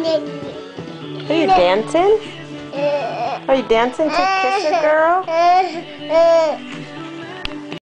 Are you dancing? Are you dancing to kiss a girl?